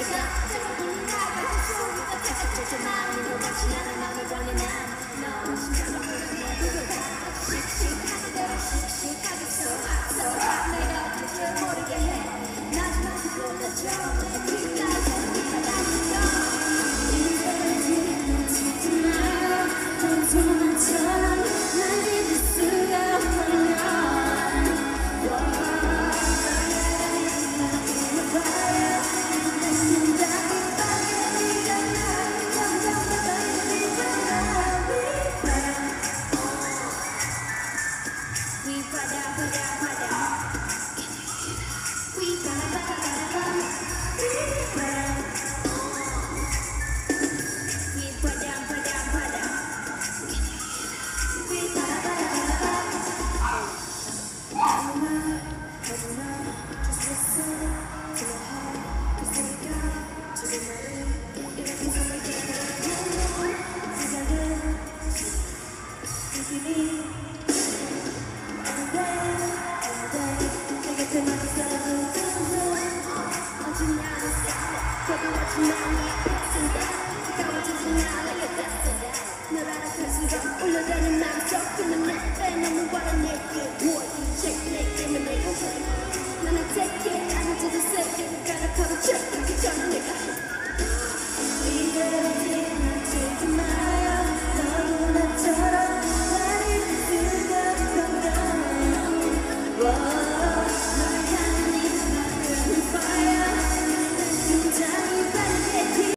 Signal. I'm gonna make it, boy, DJ.